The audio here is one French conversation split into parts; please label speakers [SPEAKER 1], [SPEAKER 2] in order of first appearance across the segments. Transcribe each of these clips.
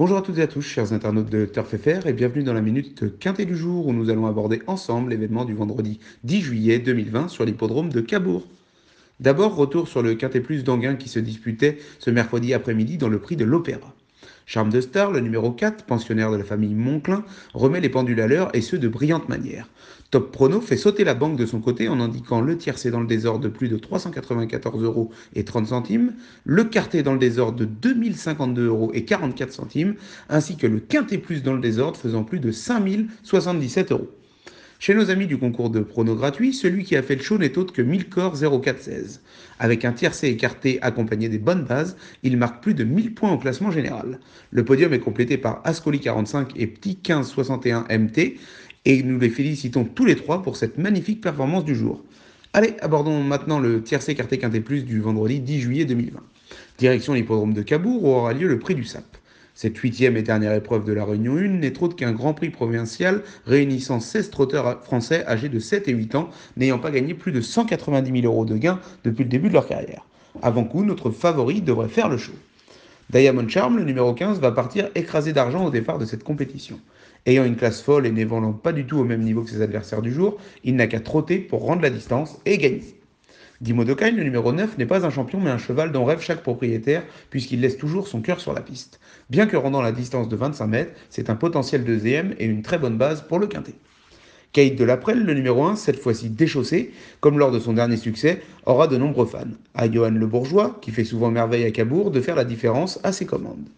[SPEAKER 1] Bonjour à toutes et à tous, chers internautes de Turf FR, et bienvenue dans la minute quintée du jour où nous allons aborder ensemble l'événement du vendredi 10 juillet 2020 sur l'hippodrome de Cabourg. D'abord, retour sur le quintet plus d'Anguin qui se disputait ce mercredi après-midi dans le prix de l'Opéra. Charme de Star, le numéro 4, pensionnaire de la famille Monclin, remet les pendules à l'heure et ce de brillante manière. Top Prono fait sauter la banque de son côté en indiquant le tiercé dans le désordre de plus de 394 euros et 30 centimes, le quarté dans le désordre de 2052 euros et 44 centimes, ainsi que le quinté plus dans le désordre faisant plus de 5077 euros. Chez nos amis du concours de prono gratuit, celui qui a fait le show n'est autre que Milcor 0416. Avec un tiercé écarté accompagné des bonnes bases, il marque plus de 1000 points au classement général. Le podium est complété par Ascoli 45 et Petit 1561 MT, et nous les félicitons tous les trois pour cette magnifique performance du jour. Allez, abordons maintenant le tiercé écarté quinté plus du vendredi 10 juillet 2020. Direction l'hippodrome de Cabourg où aura lieu le prix du SAP. Cette huitième et dernière épreuve de la Réunion 1 n'est autre qu'un grand prix provincial réunissant 16 trotteurs français âgés de 7 et 8 ans n'ayant pas gagné plus de 190 000 euros de gains depuis le début de leur carrière. Avant coup, notre favori devrait faire le show. Diamond Charm, le numéro 15, va partir écrasé d'argent au départ de cette compétition. Ayant une classe folle et n'évoluant pas du tout au même niveau que ses adversaires du jour, il n'a qu'à trotter pour rendre la distance et gagner. Dimodokai, le numéro 9, n'est pas un champion mais un cheval dont rêve chaque propriétaire puisqu'il laisse toujours son cœur sur la piste. Bien que rendant la distance de 25 mètres, c'est un potentiel deuxième et une très bonne base pour le quintet. Kate de Laprelle, le numéro 1, cette fois-ci déchaussé, comme lors de son dernier succès, aura de nombreux fans. À Johan Le Bourgeois, qui fait souvent merveille à Cabourg, de faire la différence à ses commandes.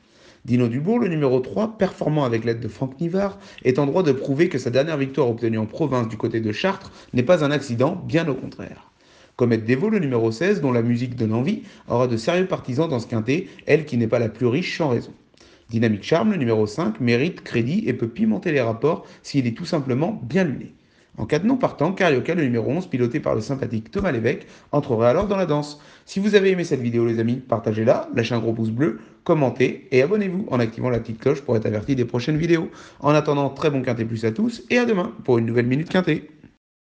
[SPEAKER 1] Dino Dubourg, le numéro 3, performant avec l'aide de Franck Nivard, est en droit de prouver que sa dernière victoire obtenue en province du côté de Chartres n'est pas un accident, bien au contraire. Comète Dévaux, le numéro 16, dont la musique donne envie, aura de sérieux partisans dans ce quintet, elle qui n'est pas la plus riche sans raison. Dynamique Charme, le numéro 5, mérite crédit et peut pimenter les rapports s'il est tout simplement bien luné. En cas de non partant, Carioca, le numéro 11, piloté par le sympathique Thomas Lévesque, entrerait alors dans la danse. Si vous avez aimé cette vidéo les amis, partagez-la, lâchez un gros pouce bleu, commentez et abonnez-vous en activant la petite cloche pour être averti des prochaines vidéos. En attendant, très bon quintet plus à tous et à demain pour une nouvelle Minute Quintet.